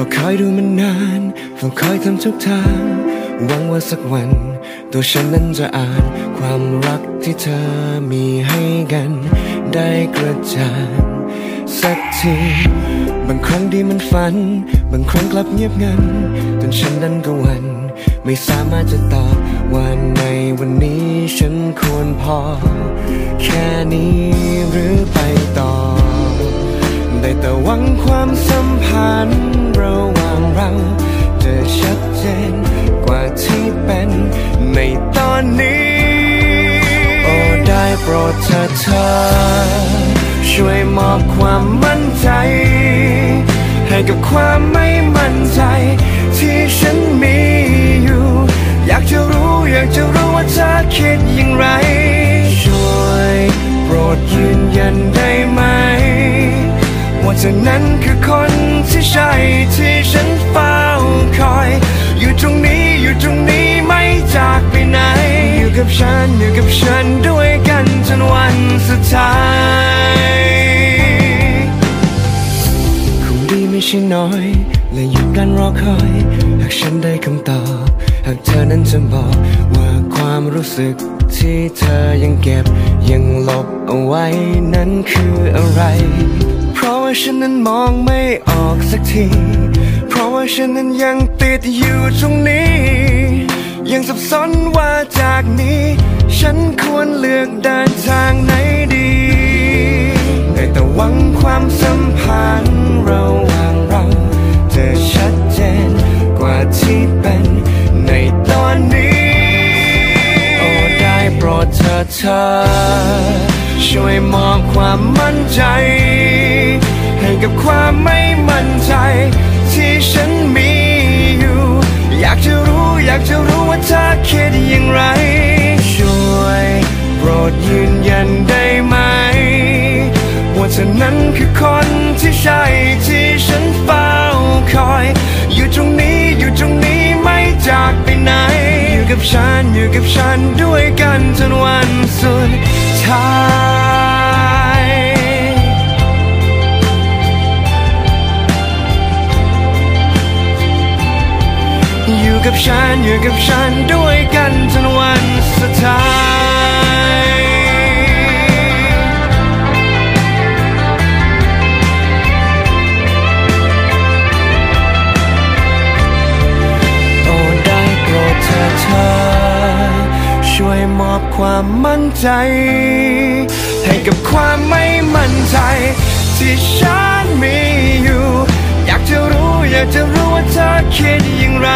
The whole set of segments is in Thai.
อยดูมันนานเฝ้าคอยทำทุกทางหวังว่าสักวัน ตัวฉันนั้นจะอ่าน ความรักที่เธอมีให้กัน ได้กระจ่างสักทีบางครั้งดีมันฝัน บางครั้งกลับเงียบงันจนฉันนั้นก็วัน ไม่สามารถจะตอบว่าในวันนี้ฉันควรพอ แค่นี้หรือไปต่อ ได้แต่หวังความสัมพันธ์ ปรดเธอเธอ ช่วยมอบความมั่นใจ ให้กับความไม่มั่นใจ ที่ฉันมีอยู่ อยากจะรู้อยากจะรู้ว่าเธอคิดอย่างไร ช่วยโปรดยืนยันได้ไหม ว่าเธอนั้นคือคนที่ใช่ที่ฉันเฝ้าคอย อยู่ตรงนี้อยู่ตรงนี้ไม่จากไปไหน อยู่กับฉันอยู่กับฉัน สุดท้ายคงดีไม่ใช่น้อย และหยุดการรอคอย หากฉันได้คำตอบ หากเธอนั้นจะบอกว่าความรู้สึกที่เธอยังเก็บ ยังลบเอาไว้นั้นคืออะไร เพราะว่าฉันนั้นมองไม่ออกสักที เพราะว่าฉันนั้นยังติดอยู่ตรงนี้ ยังสับสนว่าจากนี้ ฉันควรเลือกเดินทาง อเธอ ช่วยมอบความมั่นใจ ให้กับความไม่มั่นใจ ที่ฉันมีอยู่ อยากจะรู้อยากจะรู้ว่าเธอคิดอย่างไร ช่วยโปรดยืนยันได้ไหม ว่าเธอนั้นคือคนที่ใช่ที่ฉันเฝ้าคอย อยู่ตรงนี้อยู่ตรงนี้ไม่จากไปไหน กับฉันอยู่กับฉันด้วยกันจนวันสุดท้ายอยู่กับฉันอยู่กับฉันด้วยกัน ความมั่นใจ ให้กับความไม่มั่นใจ ที่ฉันมีอยู่ อยากจะรู้อยากจะรู้ว่าเธอคิดอย่างไร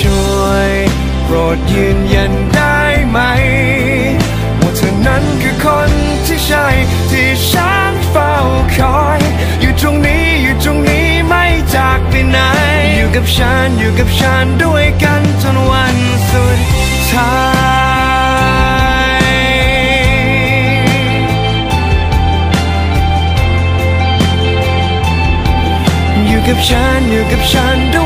ช่วยโปรดยืนยันได้ไหม ว่าเธอนั้นคือคนที่ใช่ที่ฉันเฝ้าคอย อยู่ตรงนี้อยู่ตรงนี้ไม่จากไปไหน อยู่กับฉันอยู่กับฉันด้วยกันจนวันสุดท้าย กับฉันอยู่กับฉันด้วย